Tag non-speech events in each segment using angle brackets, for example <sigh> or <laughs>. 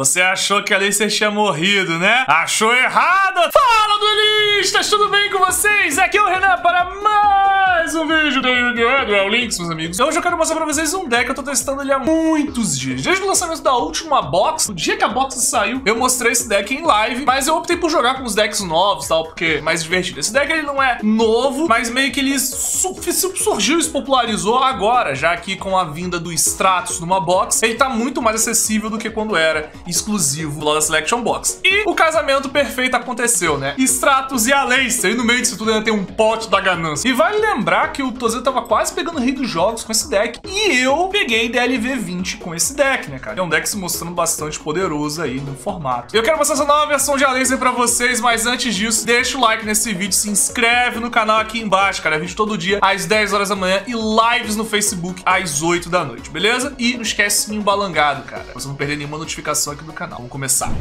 Você achou que ali você tinha morrido, né? Achou errado! Fala, duelistas! Tudo bem com vocês? Aqui é o Renan para mais um vídeo do Duel Links, meus amigos. Hoje eu quero mostrar pra vocês um deck que eu tô testando ele há muitos dias. Desde o lançamento da última box, o dia que a box saiu, eu mostrei esse deck em live, mas eu optei por jogar com os decks novos, tal, porque é mais divertido. Esse deck ele não é novo, mas meio que ele surgiu e se popularizou agora, já que com a vinda do Stratos numa box, ele tá muito mais acessível do que quando era exclusivo lá da Selection Box. E o casamento perfeito aconteceu, né? Stratos e Aleister, e no meio disso tudo ainda tem um pote da ganância. E vale lembrar que o Tozer tava quase pegando o rei dos jogos com esse deck, e eu peguei DLV 20 com esse deck, né, cara? É um deck se mostrando bastante poderoso aí no formato. Eu quero mostrar essa nova versão de Aleister pra vocês, mas antes disso, deixa o like nesse vídeo, se inscreve no canal aqui embaixo, cara. É vídeo todo dia às 10 horas da manhã e lives no Facebook às 8 da noite, beleza? E não esquece o sininho balangado, cara, pra você não perder nenhuma notificação aqui do canal. Vamos começar.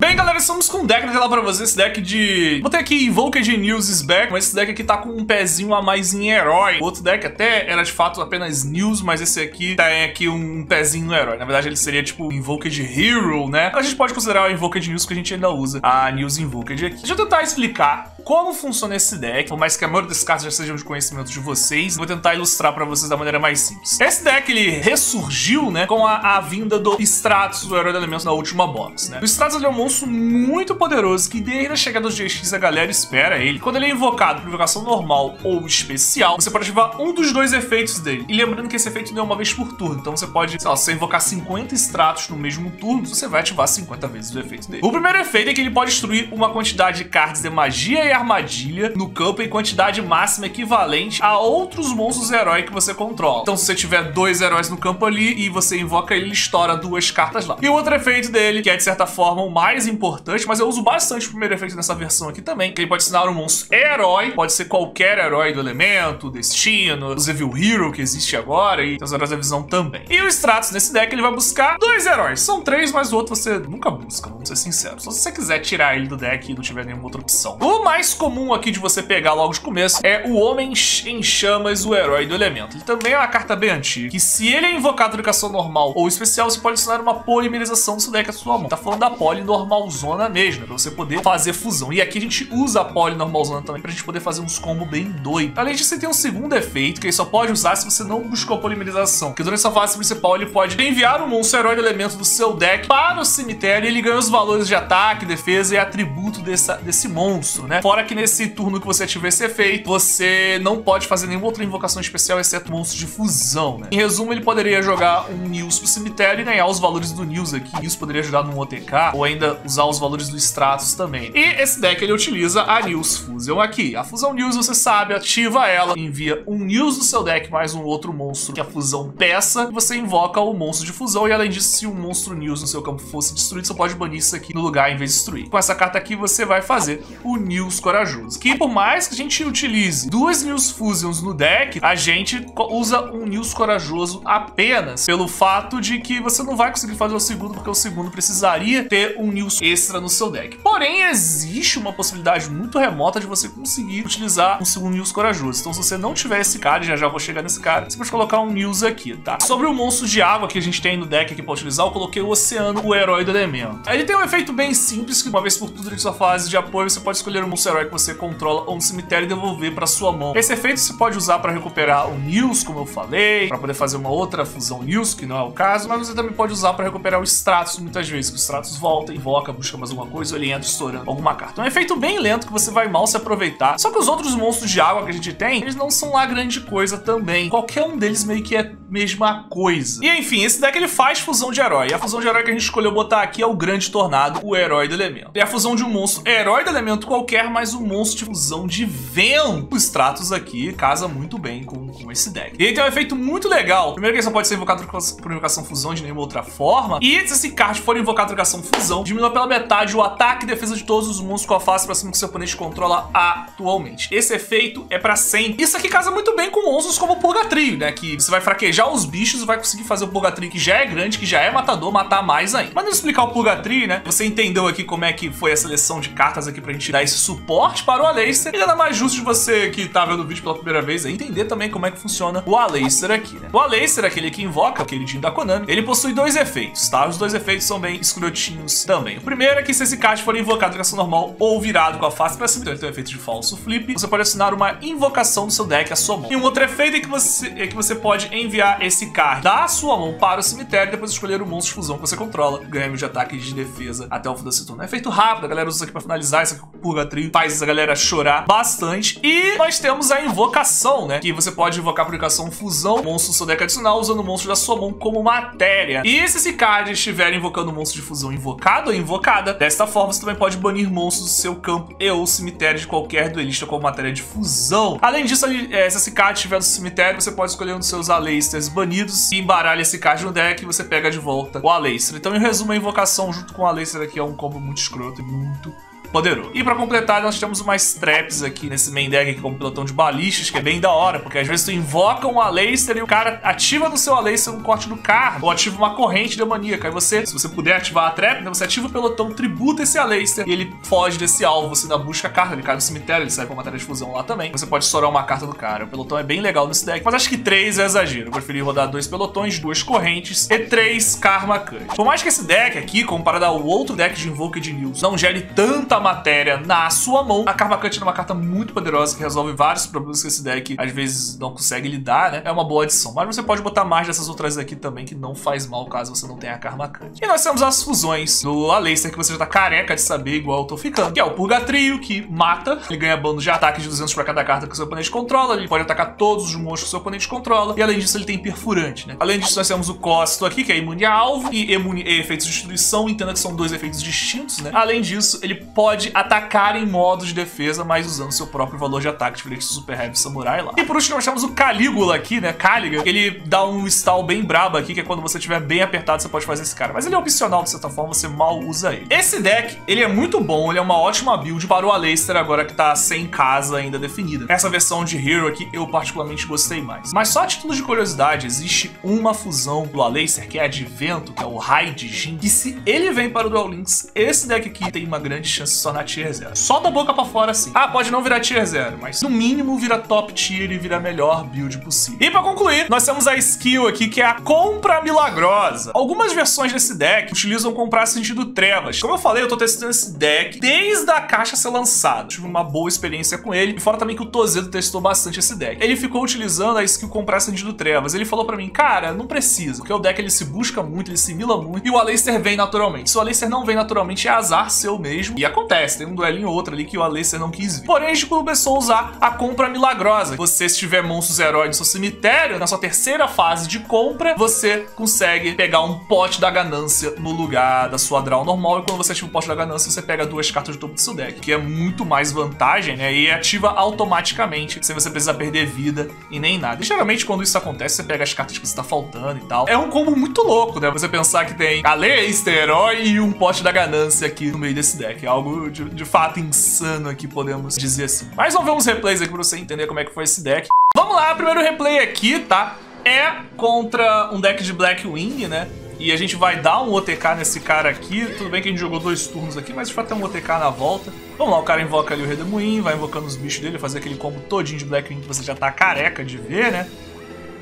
Bem, galera, estamos com um deck na tela pra vocês, esse deck de... Vou ter aqui Invoked News is back, mas esse deck aqui tá com um pezinho a mais em herói. O outro deck até era de fato apenas News, mas esse aqui tem aqui um pezinho no herói. Na verdade, ele seria tipo Invoked Hero, né? A gente pode considerar o Invoked News que a gente ainda usa a News Invoked aqui. Deixa eu tentar explicar como funciona esse deck, por mais que a maioria desses cartas já sejam de conhecimento de vocês, vou tentar ilustrar pra vocês da maneira mais simples. Esse deck, ele ressurgiu, né, com a, a vinda do Stratos, o Herói do Elemento, na última box, né? O Stratos, é um monstro muito poderoso, que desde a chegada do GX a galera espera ele. Quando ele é invocado por invocação normal ou especial, você pode ativar um dos dois efeitos dele. E lembrando que esse efeito não é uma vez por turno, então você pode, sei lá, se você invocar 50 Stratos no mesmo turno, você vai ativar 50 vezes o efeito dele. O primeiro efeito é que ele pode destruir uma quantidade de cartas de magia e armadilha no campo em quantidade máxima equivalente a outros monstros herói que você controla. Então se você tiver dois heróis no campo ali e você invoca ele, ele estoura duas cartas lá. E o outro efeito dele, que é de certa forma o mais importante, mas eu uso bastante o primeiro efeito nessa versão aqui também, que ele pode ensinar um monstro herói, pode ser qualquer herói do elemento, destino, os Evil Hero que existe agora e os heróis da visão também. E o Stratos nesse deck ele vai buscar dois heróis. São três, mas o outro você nunca busca, vamos ser sinceros. Só se você quiser tirar ele do deck e não tiver nenhuma outra opção. O mais comum aqui de você pegar logo de começo é o Homem em Chamas, o Herói do Elemento. Ele também é uma carta bem antiga, que se ele é invocado de educação normal ou especial, você pode adicionar uma polimerização do seu deck à sua mão. Tá falando da poli normalzona mesmo, pra você poder fazer fusão. E aqui a gente usa a poli normalzona também pra gente poder fazer uns combos bem doidos. Além disso, você tem um segundo efeito, que ele só pode usar se você não buscou polimerização. Porque durante essa fase principal, ele pode enviar um monstro herói do elemento do seu deck para o cemitério e ele ganha os valores de ataque, defesa e atributo dessa, desse monstro, né? Fora que nesse turno que você ativar esse efeito, você não pode fazer nenhuma outra invocação especial, exceto monstros de fusão, né? Em resumo, ele poderia jogar um News pro cemitério e ganhar os valores do News aqui. News poderia ajudar no OTK, ou ainda usar os valores do Stratos também. E esse deck, ele utiliza a News Fusion aqui. A Fusão News, você sabe, ativa ela, envia um News do seu deck mais um outro monstro que a fusão peça, e você invoca o monstro de fusão, e além disso, se um monstro News no seu campo fosse destruído, você pode banir isso aqui no lugar em vez de destruir. Com essa carta aqui, você vai fazer o News Corajoso, que por mais que a gente utilize duas News Fusions no deck, a gente usa um News Corajoso apenas pelo fato de que você não vai conseguir fazer o segundo, porque o segundo precisaria ter um News extra no seu deck. Porém, existe uma possibilidade muito remota de você conseguir utilizar um segundo News Corajoso. Então, se você não tiver esse cara, já já vou chegar nesse cara, você pode colocar um News aqui, tá? Sobre o monstro de água que a gente tem no deck aqui pra utilizar, eu coloquei o Oceano, o herói do elemento. Ele tem um efeito bem simples, que uma vez por tudo, durante sua fase de apoio, você pode escolher um monstro herói que você controla ou um cemitério e devolver para sua mão. Esse efeito você pode usar para recuperar o News, como eu falei, para poder fazer uma outra fusão News, que não é o caso, mas você também pode usar para recuperar o Stratos muitas vezes, que o Stratos volta, invoca, busca mais alguma coisa, ele entra estourando alguma carta. É um efeito bem lento que você vai mal se aproveitar. Só que os outros monstros de água que a gente tem, eles não são lá grande coisa também. Qualquer um deles meio que é mesma coisa. E enfim, esse deck ele faz fusão de herói. E a fusão de herói que a gente escolheu botar aqui é o Grande Tornado, o herói do elemento. É a fusão de um monstro herói do elemento qualquer, mas um monstro de fusão de vento. O Stratos aqui casa muito bem com, com esse deck. E ele tem um efeito muito legal. Primeiro que ele só pode ser invocado por invocação fusão de nenhuma outra forma. E se esse card for invocado por invocação fusão, diminui pela metade o ataque e defesa de todos os monstros com a face pra cima que seu oponente controla atualmente. Esse efeito é pra sempre. Isso aqui casa muito bem com monstros como o Purgatrio, né? Que você vai fraquejar os bichos vai conseguir fazer o Purgatrio que já é grande, que já é matador, matar mais ainda. Mas não explicar o Purgatrio, né? Você entendeu aqui como é que foi a seleção de cartas aqui pra gente dar esse suporte para o Aleister. E nada mais justo de você que tá vendo o vídeo pela primeira vez é entender também como é que funciona o Aleister aqui, né? O Aleister, aquele que invoca, o queridinho da Konami, ele possui dois efeitos, tá? Os dois efeitos são bem escrotinhos também. O primeiro é que se esse card for invocado em ação normal ou virado com a face pra cima, então ele tem o efeito de falso flip, você pode assinar uma invocação do seu deck à sua mão. E um outro efeito é que você, é que você pode enviar esse card da sua mão para o cemitério e depois escolher o monstro de fusão que você controla, ganha de ataque e de defesa até o fim da turno. É rápido, a galera usa isso aqui pra finalizar, isso aqui com Purgatrio faz a galera chorar bastante. E nós temos a invocação, né? Que você pode invocar por invocação fusão, monstro seu deck adicional, usando o monstro da sua mão como matéria. E se esse card estiver invocando o monstro de fusão invocado ou invocada, desta forma você também pode banir monstros do seu campo e ou cemitério de qualquer duelista com matéria de fusão. Além disso, é, se esse card estiver no cemitério, você pode escolher um dos seus Aleisters banidos e embaralha esse card no deck e você pega de volta o Aleister. Então, em resumo, a invocação junto com o Aleister aqui é um combo muito escroto e muito poderoso. E pra completar, nós temos umas traps aqui nesse main deck aqui como pelotão de balistas, que é bem da hora, porque às vezes tu invoca um Aleister e o cara ativa no seu Aleister um corte do carro, ou ativa uma corrente demoníaca. Aí você, se você puder ativar a trap, né, você ativa o pelotão, tributa esse Aleister e ele foge desse alvo, você ainda busca a carta, ele cai no cemitério, ele sai com matéria de fusão lá também. Você pode estourar uma carta do cara. O pelotão é bem legal nesse deck, mas acho que três é exagero. Eu preferi rodar dois pelotões, duas correntes e três Karma Cut. Por mais que esse deck aqui, comparado ao outro deck de Invoke de News, não gere tanta matéria na sua mão. A Karma Cut é uma carta muito poderosa que resolve vários problemas que esse deck às vezes não consegue lidar, né? É uma boa adição. Mas você pode botar mais dessas outras aqui também, que não faz mal caso você não tenha a Karma Cut. E nós temos as fusões do Aleister, que você já tá careca de saber, igual eu tô ficando. Que é o Purgatrio, que mata. Ele ganha bônus de ataque de 200 pra cada carta que o seu oponente controla. Ele pode atacar todos os monstros que o seu oponente controla. E além disso, ele tem perfurante, né? Além disso, nós temos o Costo aqui, que é imune a alvo. E imune a efeitos de destruição. Entenda que são dois efeitos distintos, né? Além disso, ele pode atacar em modos de defesa, mas usando seu próprio valor de ataque, diferente do Super Heavy Samurai lá. E por último, nós temos o Calígula aqui, né? Caliga. Ele dá um stall bem brabo aqui, que é quando você estiver bem apertado, você pode fazer esse cara. Mas ele é opcional, de certa forma, você mal usa ele. Esse deck, ele é muito bom, ele é uma ótima build para o Aleister agora que tá sem casa ainda definida. Essa versão de Hero aqui, eu particularmente gostei mais. Mas só a título de curiosidade, existe uma fusão do Aleister, que é a de Vento, que é o Raid Jin, e se ele vem para o Duel Links, esse deck aqui tem uma grande chance se tornar tier 0. Só da boca pra fora assim. Ah, pode não virar tier 0, mas no mínimo vira top tier e vira a melhor build possível. E pra concluir, nós temos a skill aqui que é a compra milagrosa. Algumas versões desse deck utilizam comprar sentido trevas. Como eu falei, eu tô testando esse deck desde a caixa ser lançada. Tive uma boa experiência com ele. E fora também que o Tozedo testou bastante esse deck. Ele ficou utilizando a skill comprar sentido trevas. Ele falou pra mim, cara, não precisa, porque o deck ele se busca muito, ele se mila muito e o Aleister vem naturalmente. Se o Aleister não vem naturalmente, é azar seu mesmo. E acontece, tem um duelinho ou outro ali que o Aleister não quis vir. Porém, a gente começou a usar a compra milagrosa. Você, se tiver monstros heróis no seu cemitério, na sua terceira fase de compra, você consegue pegar um pote da ganância no lugar da sua draw normal. E quando você ativa o pote da ganância, você pega duas cartas do topo do seu deck, que é muito mais vantagem, né? E ativa automaticamente, sem você precisar perder vida e nem nada. E geralmente, quando isso acontece, você pega as cartas que você tá faltando e tal. É um combo muito louco, né? Você pensar que tem a Leicester, herói e um pote da ganância aqui no meio desse deck. É de, de fato insano aqui, podemos dizer assim. Mas vamos ver uns replays aqui pra você entender como é que foi esse deck. Vamos lá, primeiro replay aqui, tá? É contra um deck de Blackwing, né? E a gente vai dar um OTK nesse cara aqui. Tudo bem que a gente jogou dois turnos aqui, mas vai ter um OTK na volta. Vamos lá, o cara invoca ali o Redemoinho, vai invocando os bichos dele, fazer aquele combo todinho de Blackwing que você já tá careca de ver, né?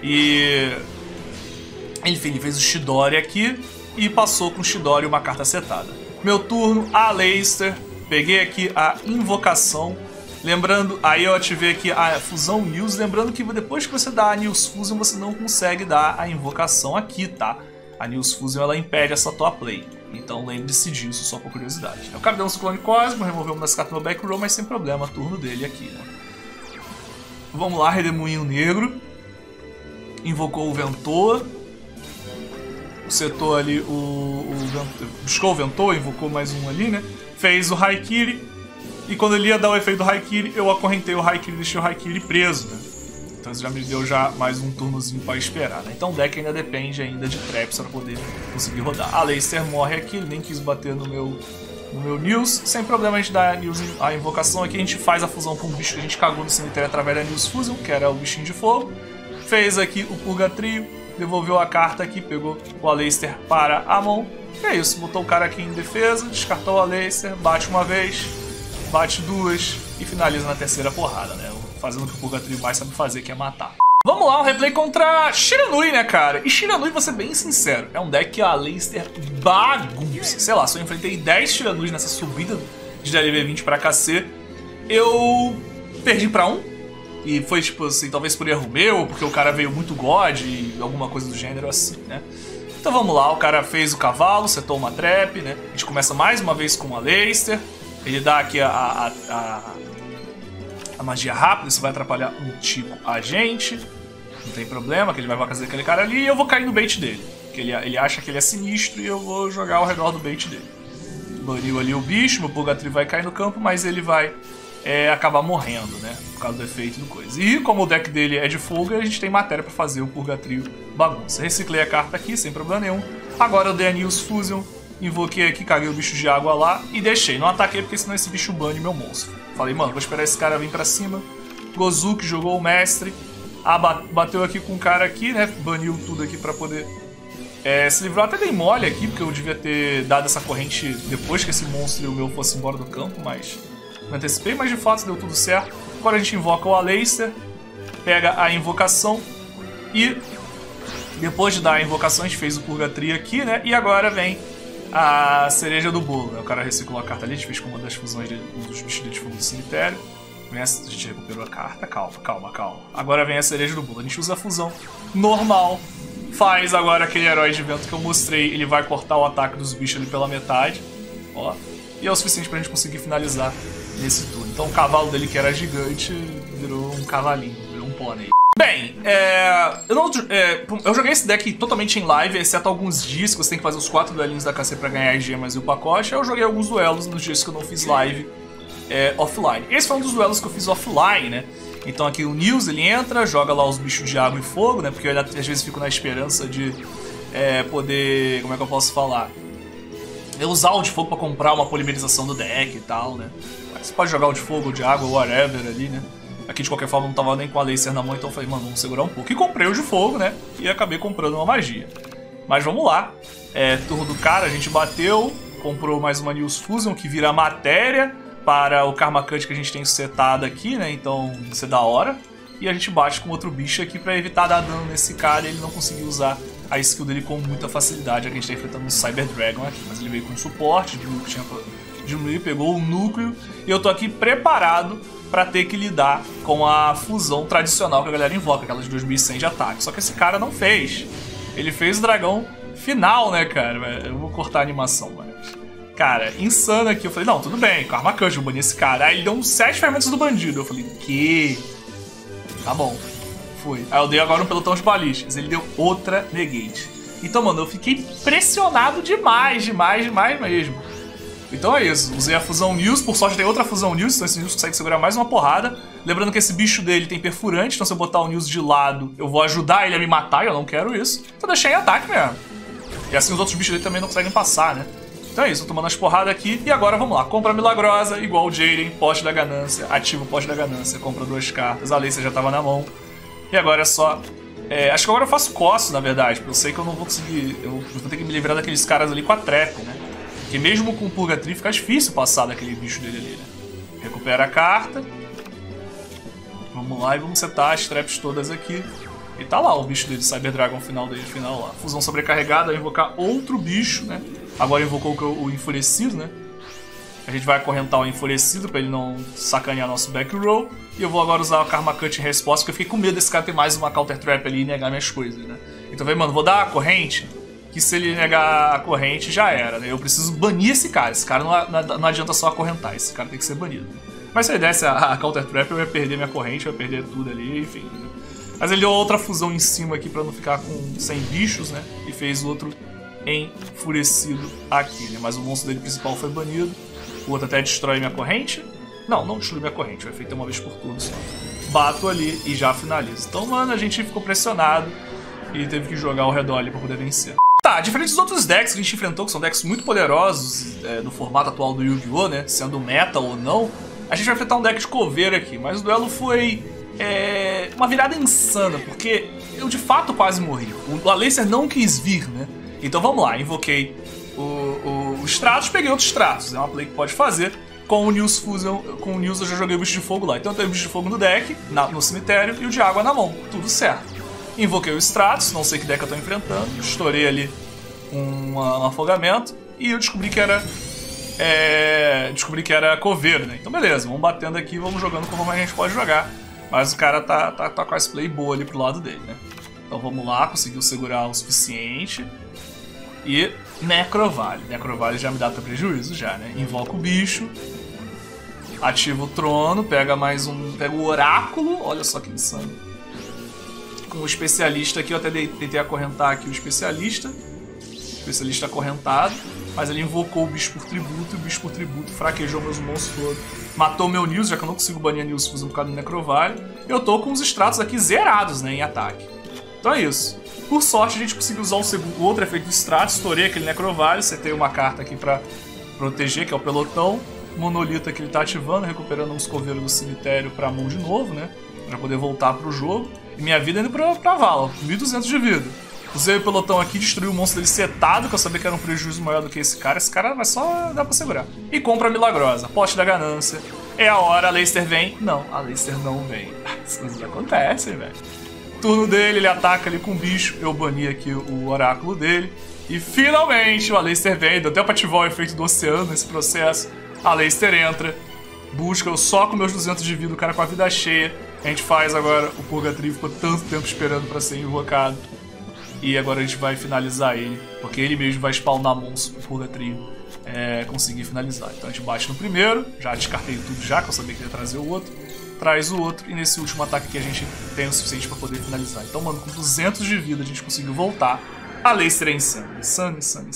E... Enfim, ele fez o Shidori aqui e passou com o Shidori uma carta setada. Meu turno, a Leicester. Peguei aqui a invocação Lembrando, aí eu ativei aqui a fusão News, lembrando que depois que você dá a News Fusion, você não consegue dar a invocação aqui, tá? A News Fusion, ela impede essa tua play. Então lembre-se disso, só por curiosidade. O deu um clone cósmico, removeu uma das cartas no back row, mas sem problema, turno dele aqui, né? Vamos lá, Redemoinho Negro. Invocou o Ventor. Setou ali o, o Buscou o Ventor, invocou mais um ali, né? Fez o Haikiri e quando ele ia dar o efeito do Haikiri, eu acorrentei o Haikiri e deixei o Haikiri preso, né? Então isso já me deu já mais um turnozinho para esperar, né? Então o deck ainda depende ainda de traps para poder conseguir rodar. A Leister morre aqui, nem quis bater no meu, no meu News. Sem problema a gente dá a, News, a invocação aqui, a gente faz a fusão com o bicho que a gente cagou no cemitério através da News Fusion, que era o bichinho de fogo. Fez aqui o Purgatrio, devolveu a carta aqui, pegou o Aleister para a mão. E é isso, botou o cara aqui em defesa, descartou o Aleister, bate uma vez, bate duas e finaliza na terceira porrada, né? Fazendo o que o Purgatrio mais sabe fazer, que é matar. Vamos lá, um replay contra Shiranui, né, cara? E Shiranui, vou ser bem sincero, é um deck que a Aleister bagunça. Sei lá, se eu enfrentei 10 Shiranuis nessa subida de LV 20 pra KC, eu perdi pra um. E foi, tipo assim, talvez por erro meu, porque o cara veio muito God e alguma coisa do gênero assim, né? Então vamos lá, o cara fez o cavalo, setou uma trap, né? A gente começa mais uma vez com a Leicester. Ele dá aqui a, a, a, a magia rápida, isso vai atrapalhar um tico a gente. Não tem problema, que ele vai fazer aquele cara ali e eu vou cair no bait dele. Que ele, ele acha que ele é sinistro e eu vou jogar ao redor do bait dele. Baniu ali o bicho, meu Purgatri vai cair no campo, mas ele vai é, acabar morrendo, né? Por causa do efeito do coisa. E como o deck dele é de fogo, a gente tem matéria para fazer o Purgatrio bagunça. Reciclei a carta aqui, sem problema nenhum. Agora eu dei a News Fusion, invoquei aqui, caguei o bicho de água lá e deixei. Não ataquei porque senão esse bicho bane meu monstro. Falei, mano, vou esperar esse cara vir pra cima. Gozuki jogou o mestre. Ah, bateu aqui com o cara aqui, né? Baniu tudo aqui pra poder é, se livrou. Até dei mole aqui, porque eu devia ter dado essa corrente depois que esse monstro e o meu fossem embora do campo, mas me antecipei, mas de fato deu tudo certo. Agora a gente invoca o Aleister, pega a invocação e depois de dar a invocação a gente fez o Purgatria aqui, né? E agora vem a cereja do bolo. O cara reciclou a carta ali, a gente fez com uma das fusões um dos bichos de fogo do cemitério. A gente recuperou a carta, calma, calma, calma. Agora vem a cereja do bolo. A gente usa a fusão normal. Faz agora aquele herói de vento que eu mostrei. Ele vai cortar o ataque dos bichos ali pela metade. Ó. E é o suficiente pra gente conseguir finalizar nesse turno. Então o cavalo dele, que era gigante, virou um cavalinho, virou um pônei. Bem, é, eu, não, é, eu joguei esse deck totalmente em live, exceto alguns dias que você tem que fazer os quatro duelinhos da KC pra ganhar as gemas e o pacote. Eu joguei alguns duelos nos dias que eu não fiz live é, offline. Esse foi um dos duelos que eu fiz offline, né? Então aqui o Nils, ele entra, joga lá os bichos de água e fogo, né? Porque eu às vezes fico na esperança de é, poder... Como é que eu posso falar? Eu usar o de fogo pra comprar uma polimerização do deck e tal, né? Você pode jogar o de fogo, de água, whatever ali, né? Aqui de qualquer forma não tava nem com a laser na mão, então eu falei, mano, vamos segurar um pouco. E comprei o de fogo, né? E acabei comprando uma magia. Mas vamos lá. É, turno do cara, a gente bateu, comprou mais uma News Fusion que vira matéria para o Karma Cut que a gente tem setado aqui, né? Então isso é da hora. E a gente bate com outro bicho aqui para evitar dar dano nesse cara e ele não conseguir usar a skill dele com muita facilidade. Aqui a gente tá enfrentando um Cyber Dragon aqui, mas ele veio com suporte, diminuiu, pegou o núcleo e eu tô aqui preparado para ter que lidar com a fusão tradicional que a galera invoca, aquelas 2100 de ataque. Só que esse cara não fez. Ele fez o dragão final, né, cara? Eu vou cortar a animação, mas... Cara, insano aqui. Eu falei, não, tudo bem, Karma Cut, vou banir esse cara. Aí ele deu uns 7 ferramentas do bandido. Eu falei, que? Tá bom. Fui. Aí eu dei agora um pelotão de balísticas. Ele deu outra negate. Então, mano, eu fiquei pressionado demais, demais, demais mesmo. Então é isso, usei a fusão News, por sorte tem outra fusão News, então esse News consegue segurar mais uma porrada. Lembrando que esse bicho dele tem perfurante, então se eu botar o News de lado, eu vou ajudar ele a me matar, e eu não quero isso. Então deixei em ataque mesmo. E assim os outros bichos dele também não conseguem passar, né? Então é isso, tô tomando as porradas aqui. E agora vamos lá, compra milagrosa, igual o Jaden, poste da ganância, ativo o poste da ganância, compra duas cartas, a Alicia já tava na mão. E agora é só... É, acho que agora eu faço coço, na verdade, porque eu sei que eu não vou conseguir... Eu vou ter que me livrar daqueles caras ali com a trap, né? Porque mesmo com o Purgatri fica difícil passar daquele bicho dele ali, né? Recupera a carta. Vamos lá e vamos setar as traps todas aqui. E tá lá o bicho dele, Cyber Dragon final dele, final lá. Fusão sobrecarregada, vai invocar outro bicho, né? Agora invocou o Enfurecido, né? A gente vai acorrentar o Enfurecido pra ele não sacanear nosso back row. E eu vou agora usar o Karma Cut em resposta, porque eu fiquei com medo desse cara ter mais uma Counter Trap ali e negar minhas coisas, né? Então, vem, mano, vou dar a corrente que se ele negar a corrente já era, né? Eu preciso banir esse cara. Esse cara não, não adianta só acorrentar, esse cara tem que ser banido. Mas se ele desse a, a Counter Trap, eu ia perder minha corrente, eu ia perder tudo ali, enfim. Né? Mas ele deu outra fusão em cima aqui pra não ficar com sem bichos, né? E fez outro enfurecido aqui, né? Mas o monstro dele principal foi banido. O outro até destrói minha corrente. Não, não destrui minha corrente, vai feito uma vez por turno só. Bato ali e já finalizo. Então, mano, a gente ficou pressionado e teve que jogar ao redor ali pra poder vencer. Tá, diferente dos outros decks que a gente enfrentou, que são decks muito poderosos é, no formato atual do Yu-Gi-Oh!, né? Sendo meta ou não, a gente vai enfrentar um deck de coveira aqui, mas o duelo foi é, uma virada insana, porque eu de fato quase morri. O Aleister não quis vir, né? Então vamos lá, invoquei o, o, os peguei outros Stratos. É uma play que pode fazer. Com o News Fusion, com o News eu já joguei o bicho de fogo lá. Então eu tenho o bicho de fogo no deck, na, no cemitério, e o de água na mão. Tudo certo. Invoquei o Stratos, não sei que deck eu tô enfrentando. Estourei ali um, um afogamento. E eu descobri que era é, descobri que era coveiro, né? Então beleza, vamos batendo aqui, vamos jogando como a gente pode jogar. Mas o cara tá, tá, tá com a play boa ali pro lado dele, né? Então vamos lá, conseguiu segurar o suficiente. E Necrovale. Necrovale já me dá pra prejuízo já, né? Invoca o bicho. Ativa o trono, pega mais um. Pega o oráculo. Olha só que insano. Com o especialista aqui, eu até tentei acorrentar aqui o especialista. especialista acorrentado. Mas ele invocou o bicho por tributo e o bicho por tributo fraquejou meus monstros todos. Matou meu News, já que eu não consigo banir a Fusion por causa do Necrovale. Eu tô com os extratos aqui zerados, né, em ataque. Então é isso. Por sorte, a gente conseguiu usar o, segundo, outro efeito do extrato, estourei aquele Necrovale, você tem uma carta aqui pra proteger, que é o pelotão. Monolita que ele tá ativando, recuperando uns coveiros do cemitério pra mão de novo, né? Pra poder voltar pro jogo. E minha vida indo pra, pra vala, 1200 de vida. Usei o pelotão aqui, destruí o monstro dele setado, que eu sabia que era um prejuízo maior do que esse cara. Esse cara vai só dar pra segurar. E compra milagrosa, poste da ganância. É a hora, a Leicester vem. Não, a Leicester não vem. <laughs> As coisas acontecem, velho. Turno dele, ele ataca ali com o bicho. Eu bani aqui o oráculo dele. E finalmente o Aleister vem. Deu até pra ativar o efeito do oceano nesse processo. Aleister entra. Busca eu só com meus 200 de vida, o cara com a vida cheia. A gente faz agora o Purgatrivo, ficou tanto tempo esperando para ser invocado. E agora a gente vai finalizar ele, porque ele mesmo vai spawnar monstros pro Purgatrivo é, conseguir finalizar. Então a gente bate no primeiro, já descartei tudo já, que eu sabia que ia trazer o outro. Traz o outro, e nesse último ataque que a gente tem o suficiente para poder finalizar. Então, mano, com 200 de vida a gente conseguiu voltar. A Leicester é insano, insano, insano,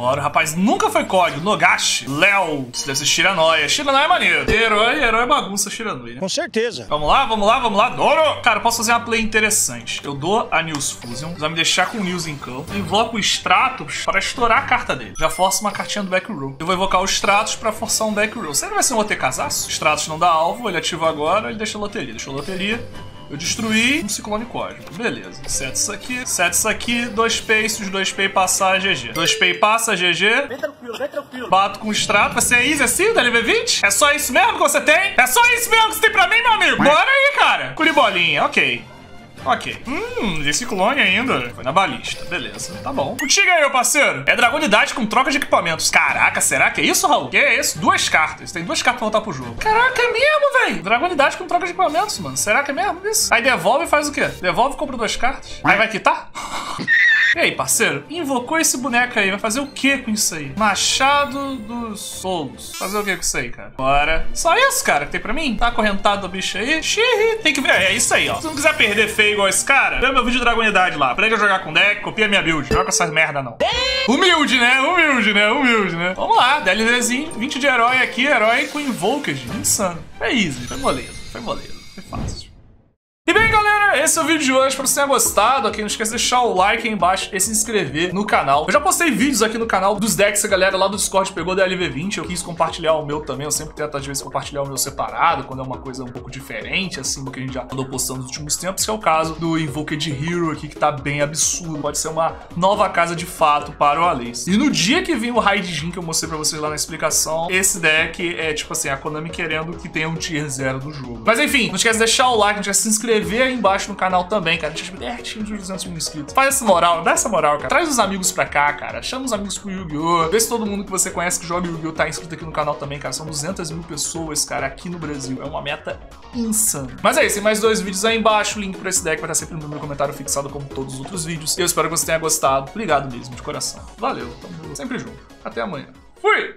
Bora, rapaz, nunca foi código. Nogashi, Léo. Isso deve ser Shiranóia. Shiranóia é maneiro. Herói, herói é bagunça Shiranui, né? Com certeza. Vamos lá, vamos lá, vamos lá. Doro! Cara, eu posso fazer uma play interessante. Eu dou a News Fusion, vai me deixar com o News em campo. Invoco o Stratos para estourar a carta dele. Já força uma cartinha do back row. Eu vou invocar o Stratos para forçar um back row. Será que vai ser um OT casaço? Stratos não dá alvo, ele ativa agora, ele deixa a loteria. Deixa a loteria. Eu destruí um ciclone cósmico. Beleza. Seta isso aqui. Seta isso aqui. Dois paces, dois pay passar, GG. Dois pay passa, GG. Bem tranquilo, bem tranquilo. Bato com extrato. Vai ser easy assim, da LV20? É só isso mesmo que você tem? É só isso mesmo que você tem pra mim, meu amigo? Bora aí, cara. Curibolinha, ok. Ok. Hum, esse clone ainda. Foi na balista. Beleza. Tá bom. Contigo aí, meu parceiro. É dragonidade com troca de equipamentos. Caraca, será que é isso, Raul? Que é isso? Duas cartas. Tem duas cartas pra voltar pro jogo. Caraca, é mesmo, velho. Dragonidade com troca de equipamentos, mano. Será que é mesmo isso? Aí devolve e faz o quê? Devolve e compra duas cartas. Aí vai quitar? <laughs> E aí, parceiro? Invocou esse boneco aí. Vai fazer o que com isso aí? Machado dos Solos. Fazer o que com isso aí, cara? Bora. Só isso, cara, que tem pra mim? Tá acorrentado o bicho aí? Xiii. Tem que ver. É isso aí, ó. Se não quiser perder feio igual esse cara, vê meu vídeo de Dragonidade lá. Aprende a jogar com deck, copia minha build. Joga essas merda, não. Humilde, né? Humilde, né? Humilde, né? Vamos lá. DLVzinho. 20 de herói aqui. Herói com Invoked. Insano. É easy. Foi moleza. Foi moleza. Foi fácil. Esse é o vídeo de hoje. Espero que você tenha gostado. Aqui, não esqueça de deixar o like aí embaixo e se inscrever no canal. Eu já postei vídeos aqui no canal dos decks que a galera lá do Discord pegou da LV20. Eu quis compartilhar o meu também. Eu sempre tento, às vezes, compartilhar o meu separado, quando é uma coisa um pouco diferente, assim, do que a gente já andou postando nos últimos tempos, que é o caso do Invoked Hero aqui, que tá bem absurdo. Pode ser uma nova casa de fato para o Alice. E no dia que vir o Raid Jin, que eu mostrei pra vocês lá na explicação, esse deck é, tipo assim, a Konami querendo que tenha um tier 0 do jogo. Mas enfim, não esquece de deixar o like, não esquece de se inscrever aí embaixo no canal também, cara. A gente pertinho de 200 mil inscritos. Faz essa moral, dá essa moral, cara. Traz os amigos pra cá, cara. Chama os amigos pro Yu-Gi-Oh! Vê se todo mundo que você conhece que joga Yu-Gi-Oh! tá inscrito aqui no canal também, cara. São 200 mil pessoas, cara, aqui no Brasil. É uma meta insana. Mas é isso, tem mais dois vídeos aí embaixo. O link pra esse deck vai estar sempre no meu comentário fixado, como todos os outros vídeos. Eu espero que você tenha gostado. Obrigado mesmo, de coração. Valeu, tamo sempre junto. Até amanhã. Fui!